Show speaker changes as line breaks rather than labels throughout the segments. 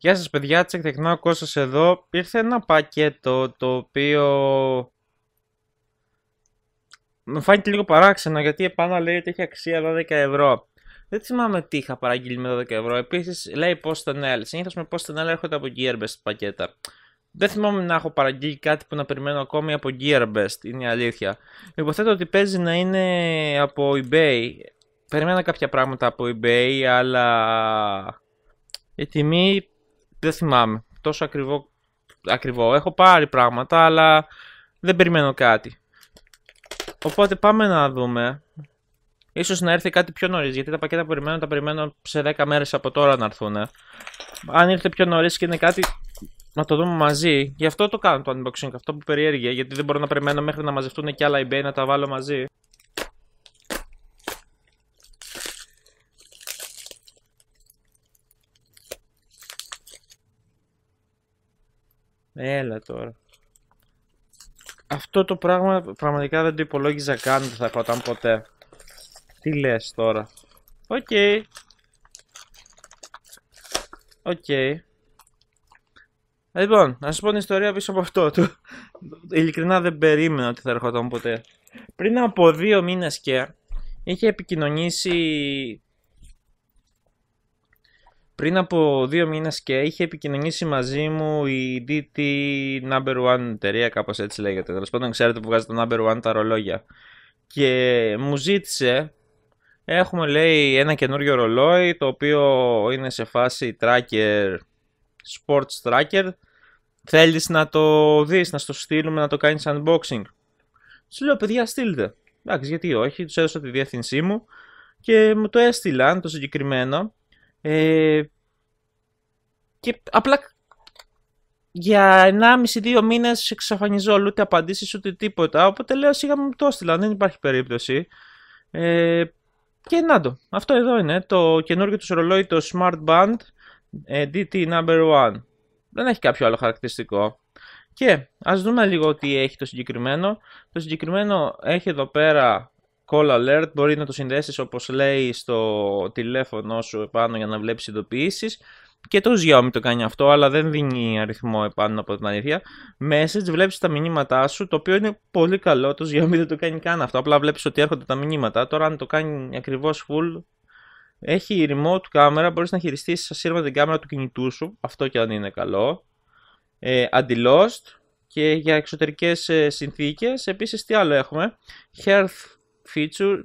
Γεια σας παιδιά, τσεκ τεχνάω Κώστας εδώ. Ήρθε ένα πακέτο το οποίο μου φάνηκε λίγο παράξενο γιατί επάνω λέει ότι έχει αξία 12 ευρώ. Δεν θυμάμαι τι είχα παραγγείλει με 12 ευρώ. Επίσης λέει Post L. Συνήθως με Post L έρχονται από Gearbest πακέτα. Δεν θυμάμαι να έχω παραγγείλει κάτι που να περιμένω ακόμη από Gearbest, είναι η αλήθεια. Υποθέτω ότι παίζει να είναι από eBay. Περιμένα κάποια πράγματα από eBay, αλλά η τιμή δεν θυμάμαι. Τόσο ακριβό, ακριβό. Έχω πάρει πράγματα, αλλά δεν περιμένω κάτι. Οπότε πάμε να δούμε. Ίσως να έρθει κάτι πιο νωρίς, γιατί τα πακέτα που περιμένω τα περιμένω σε 10 μέρες από τώρα να έρθουν. Αν ήρθε πιο νωρίς και είναι κάτι να το δούμε μαζί. Γι' αυτό το κάνω το unboxing, αυτό που περιέργεια, γιατί δεν μπορώ να περιμένω μέχρι να μαζευτούν και άλλα eBay να τα βάλω μαζί. Έλα τώρα. Αυτό το πράγμα πραγματικά δεν το υπολόγιζα καν ότι θα ερχόταν ποτέ. Τι λες τώρα. OK. Okay. OK. Okay. Λοιπόν, να σας πω την ιστορία πίσω από αυτό. του. Ειλικρινά δεν περίμενα ότι θα ερχόταν ποτέ. Πριν από δύο μήνες και είχε επικοινωνήσει πριν από δύο μήνες και είχε επικοινωνήσει μαζί μου η DT Number One εταιρεία, κάπως έτσι λέγεται. Τέλος πάντων, ξέρετε που βγάζει το Number One τα ρολόγια. Και μου ζήτησε, έχουμε λέει ένα καινούριο ρολόι το οποίο είναι σε φάση tracker, sports tracker. Θέλεις να το δεις, να στο στείλουμε, να το κάνεις unboxing; Σου λέω, παιδιά, στείλτε. Εντάξει, γιατί όχι, τους έδωσα τη διεύθυνσή μου και μου το έστειλαν το συγκεκριμένο ε, και απλά για 1,5-2 μήνες εξαφανιζόλου ούτε απαντήσεις ούτε τίποτα. Οπότε λέω σιγά μου το έστειλα, δεν υπάρχει περίπτωση. Ε, και να το, αυτό εδώ είναι το καινούργιο του ρολόι, το Smart Band ε, DT Number 1. Δεν έχει κάποιο άλλο χαρακτηριστικό. Και ας δούμε λίγο τι έχει το συγκεκριμένο. Το συγκεκριμένο έχει εδώ πέρα call alert, μπορεί να το συνδέσεις όπως λέει στο τηλέφωνο σου επάνω για να βλέπεις ειδοποιήσεις και το Xiaomi το κάνει αυτό, αλλά δεν δίνει αριθμό επάνω από την αλήθεια. Message, βλέπεις τα μηνύματά σου, το οποίο είναι πολύ καλό. Το Xiaomi δεν το κάνει καν αυτό. Απλά βλέπεις ότι έρχονται τα μηνύματα. Τώρα, αν το κάνει ακριβώς full, έχει remote κάμερα. Μπορείς να χειριστείς ασύρμα την κάμερα του κινητού σου. Αυτό και αν είναι καλό. Ε, anti-lost και για εξωτερικές ε, συνθήκες. Επίσης, τι άλλο έχουμε; Health feature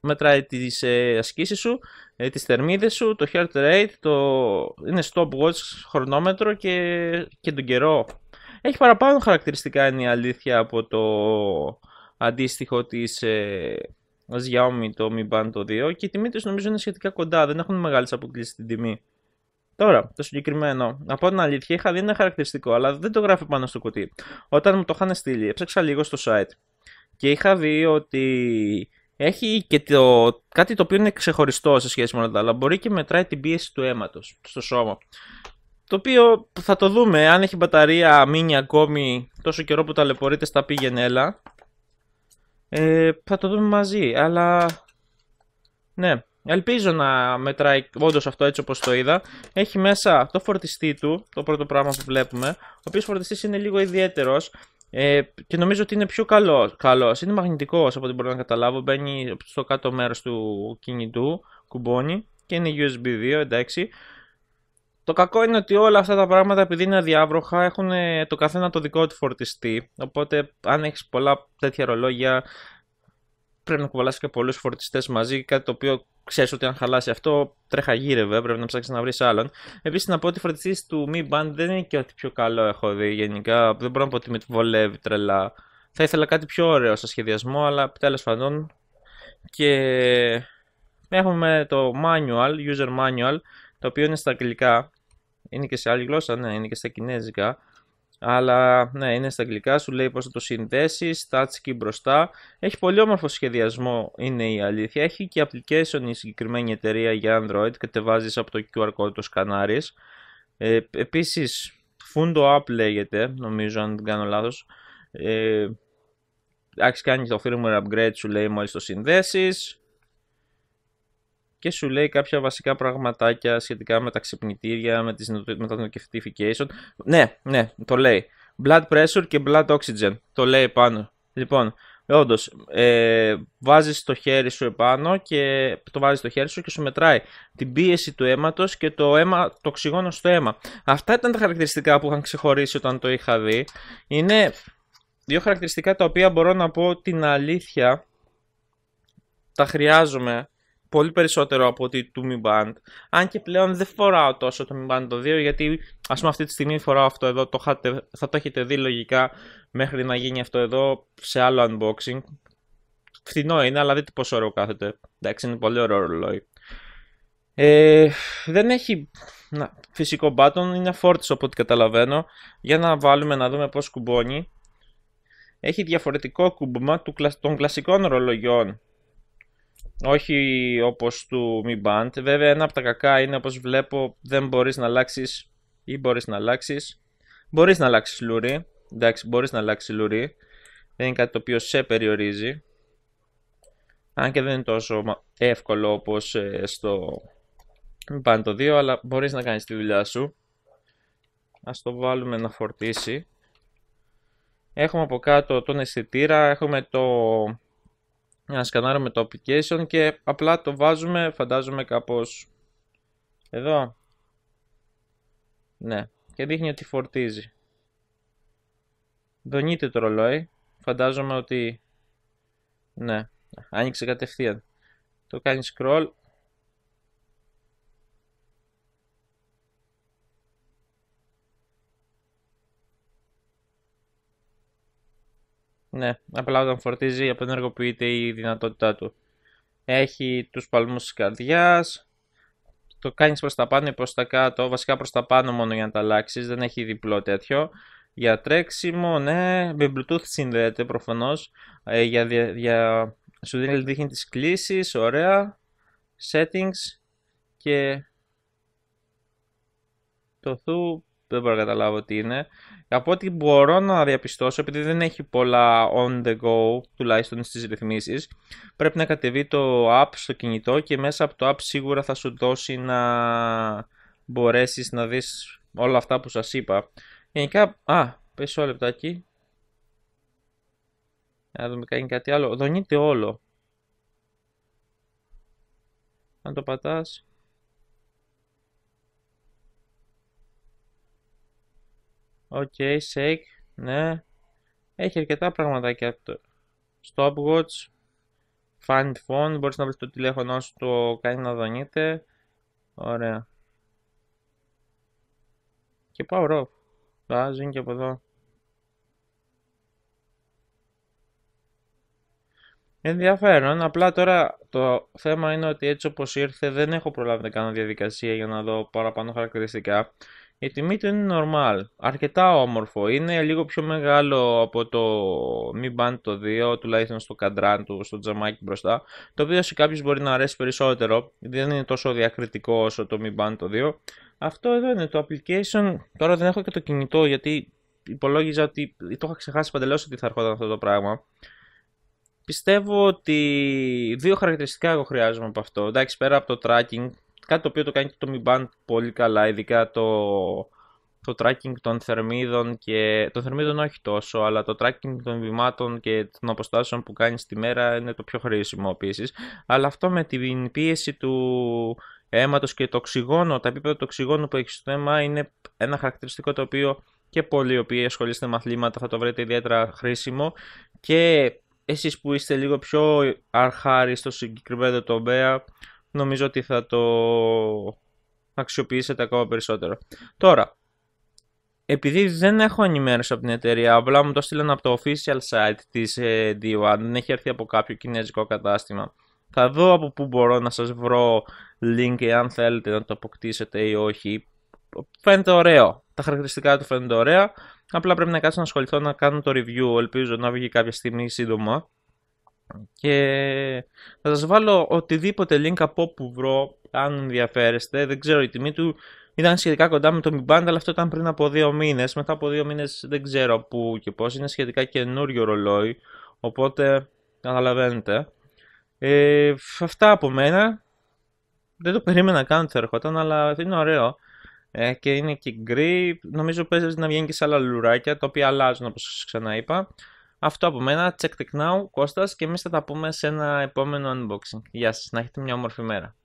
μετράει τις ε, ασκήσεις σου, ε, τις θερμίδες σου, το heart rate, το... είναι stopwatch χρονόμετρο και, και τον καιρό. Έχει παραπάνω χαρακτηριστικά είναι η αλήθεια από το αντίστοιχο της ε, Xiaomi το Mi Band το 2 και η τιμή τους νομίζω είναι σχετικά κοντά, δεν έχουν μεγάλες αποκλήσεις στην τιμή. Τώρα, το συγκεκριμένο, από την αλήθεια είχα δει ένα χαρακτηριστικό, αλλά δεν το γράφει πάνω στο κουτί. Όταν μου το είχαν στείλει, έψαξα λίγο στο site και είχα δει ότι έχει και το, κάτι το οποίο είναι ξεχωριστό σε σχέση με όλα τα άλλα. Μπορεί και μετράει την πίεση του αίματος στο σώμα. Το οποίο θα το δούμε αν έχει μπαταρία μείνει ακόμη τόσο καιρό που ταλαιπωρείται στα πήγαινε έλα. Ε, θα το δούμε μαζί, αλλά ναι, ελπίζω να μετράει όντως αυτό έτσι όπως το είδα. Έχει μέσα το φορτιστή του, το πρώτο πράγμα που βλέπουμε, ο οποίος φορτιστής είναι λίγο ιδιαίτερος. Ε, και νομίζω ότι είναι πιο καλό. Καλός. Είναι μαγνητικός από ό,τι μπορώ να καταλάβω. Μπαίνει στο κάτω μέρος του κινητού, κουμπώνει και είναι USB 2, εντάξει. Το κακό είναι ότι όλα αυτά τα πράγματα επειδή είναι αδιάβροχα έχουν το καθένα το δικό του φορτιστή. Οπότε αν έχεις πολλά τέτοια ρολόγια πρέπει να κουβαλάς και πολλούς φορτιστές μαζί, κάτι το οποίο ξέρεις ότι αν χαλάσει αυτό, τρέχα γύρευε, πρέπει να ψάξεις να βρεις άλλον. Επίσης, να πω ότι η του Mi Band δεν είναι και ό,τι πιο καλό έχω δει γενικά. Δεν μπορώ να πω ότι με βολεύει τρελά. Θα ήθελα κάτι πιο ωραίο στο σχεδιασμό, αλλά τέλος πάντων. Και έχουμε το manual, user manual, το οποίο είναι στα αγγλικά. Είναι και σε άλλη γλώσσα, ναι, είναι και στα κινέζικα. Αλλά ναι, είναι στα αγγλικά, σου λέει πώς θα το συνδέσεις, touch μπροστά. Έχει πολύ όμορφο σχεδιασμό, είναι η αλήθεια. Έχει και application η συγκεκριμένη εταιρεία για Android, κατεβάζεις από το QR code το σκανάρεις. Ε, επίσης, Fundo App λέγεται, νομίζω αν δεν κάνω λάθος. Ε, έχει κάνεις το firmware upgrade σου λέει μόλις το συνδέσεις. Και σου λέει κάποια βασικά πραγματάκια σχετικά με τα ξυπνητήρια, με, τις, με τα notification. Ναι, ναι, το λέει. Blood pressure και blood oxygen. Το λέει πάνω. Λοιπόν, Όντως, ε, βάζεις το χέρι σου επάνω και το βάζεις το χέρι σου και σου μετράει την πίεση του αίματος και το, αίμα, το οξυγόνο στο αίμα. Αυτά ήταν τα χαρακτηριστικά που είχαν ξεχωρίσει όταν το είχα δει. Είναι δύο χαρακτηριστικά τα οποία μπορώ να πω την αλήθεια τα χρειάζομαι πολύ περισσότερο από ότι του Mi Band. Αν και πλέον δεν φοράω τόσο το Mi Band το 2 γιατί ας πούμε αυτή τη στιγμή φοράω αυτό εδώ, το θα το έχετε δει λογικά μέχρι να γίνει αυτό εδώ σε άλλο unboxing. Φθηνό είναι αλλά δείτε πόσο ωραίο κάθεται. Εντάξει είναι πολύ ωραίο ρολόι. Ε, δεν έχει να, φυσικό button, είναι φόρτιστο από ό,τι καταλαβαίνω. Για να βάλουμε να δούμε πώς κουμπώνει. Έχει διαφορετικό κούμπωμα των κλασικών ρολογιών όχι όπως του Mi Band. Βέβαια ένα από τα κακά είναι όπως βλέπω δεν μπορείς να αλλάξεις ή μπορείς να αλλάξεις. Μπορείς να αλλάξεις λουρί. Εντάξει, μπορείς να αλλάξεις λουρί. Δεν είναι κάτι το οποίο σε περιορίζει. Αν και δεν είναι τόσο εύκολο όπως ε, στο Mi Band το 2, αλλά μπορείς να κάνεις τη δουλειά σου. Ας το βάλουμε να φορτίσει. Έχουμε από κάτω τον αισθητήρα, έχουμε το να σκανάρουμε το application και απλά το βάζουμε φαντάζομαι κάπως εδώ. Ναι και δείχνει ότι φορτίζει. Δονείται το ρολόι. Φαντάζομαι ότι ναι άνοιξε κατευθείαν. Το κάνεις scroll Ναι, απλά όταν φορτίζει απενεργοποιείται η δυνατότητά του. Έχει τους παλμούς της καρδιάς, το κάνεις προς τα πάνω ή προς τα κάτω, βασικά προς τα πάνω μόνο για να τα αλλάξεις, δεν έχει διπλό τέτοιο. Για τρέξιμο, ναι, με bluetooth συνδέεται προφανώς, ε, για, για, σου δίνει δείχνει τις κλήσεις, ωραία, settings και το θου δεν μπορώ να καταλάβω τι είναι. Από ό,τι μπορώ να διαπιστώσω, επειδή δεν έχει πολλά on the go, τουλάχιστον στις ρυθμίσεις, πρέπει να κατεβεί το app στο κινητό και μέσα από το app σίγουρα θα σου δώσει να μπορέσεις να δεις όλα αυτά που σας είπα. Γενικά, α, πες όλα λεπτάκι. Να δούμε κάνει κάτι άλλο. Δονείται όλο. Αν το πατάς. OK, okay, shake, ναι. Έχει αρκετά πραγματάκια αυτό. Stopwatch, find phone, μπορείς να βρεις το τηλέφωνο σου, το κάνει να δονείται. Ωραία. Και power off. Βάζει και από εδώ. Ενδιαφέρον, απλά τώρα το θέμα είναι ότι έτσι όπως ήρθε δεν έχω προλάβει να κάνω διαδικασία για να δω παραπάνω χαρακτηριστικά. Η τιμή του είναι normal, αρκετά όμορφο. Είναι λίγο πιο μεγάλο από το Mi Band το 2, τουλάχιστον στο καντράν του, στο τζαμάκι μπροστά. Το οποίο σε κάποιους μπορεί να αρέσει περισσότερο, δεν είναι τόσο διακριτικό όσο το Mi Band το 2. Αυτό εδώ είναι το application. Τώρα δεν έχω και το κινητό γιατί υπολόγιζα ότι το είχα ξεχάσει παντελώς ότι θα έρχονταν αυτό το πράγμα. Πιστεύω ότι δύο χαρακτηριστικά εγώ χρειάζομαι από αυτό. Εντάξει, πέρα από το tracking, Κάτι το οποίο το κάνει και το Mi Band πολύ καλά, ειδικά το, το tracking των θερμίδων και των θερμίδων όχι τόσο, αλλά το tracking των βημάτων και των αποστάσεων που κάνεις τη μέρα είναι το πιο χρήσιμο επίσης. Αλλά αυτό με την πίεση του αίματος και το οξυγόνο, τα επίπεδα του οξυγόνου που έχεις στο αίμα είναι ένα χαρακτηριστικό το οποίο και πολλοί οι οποίοι ασχολείστε με αθλήματα θα το βρείτε ιδιαίτερα χρήσιμο και εσείς που είστε λίγο πιο αρχάρι στο συγκεκριμένο τομέα νομίζω ότι θα το αξιοποιήσετε ακόμα περισσότερο. Τώρα, επειδή δεν έχω ενημέρωση από την εταιρεία, απλά μου το στείλαν από το official site της ε, D1, δεν έχει έρθει από κάποιο κινέζικο κατάστημα. Θα δω από πού μπορώ να σας βρω link εάν θέλετε να το αποκτήσετε ή όχι. Φαίνεται ωραίο. Τα χαρακτηριστικά του φαίνονται ωραία. Απλά πρέπει να κάτσω να ασχοληθώ να κάνω το review. Ελπίζω να βγει κάποια στιγμή σύντομα. Και θα σας βάλω οτιδήποτε link από όπου βρω, αν ενδιαφέρεστε. Δεν ξέρω, η τιμή του ήταν σχετικά κοντά με το Mi Band, αλλά αυτό ήταν πριν από δύο μήνες. Μετά από δύο μήνες δεν ξέρω πού και πώς. Είναι σχετικά καινούριο ρολόι, οπότε καταλαβαίνετε. Ε, αυτά από μένα. δεν το περίμενα καν ότι θα ερχόταν, αλλά είναι ωραίο. Ε, και είναι και γκρι. Νομίζω παίζεις να βγαίνει και σε άλλα λουράκια, τα οποία αλλάζουν όπως σας ξαναείπα. Αυτό από μένα. Check the now, Κώστας, και εμείς θα τα πούμε σε ένα επόμενο unboxing. Γεια σας, να έχετε μια όμορφη μέρα.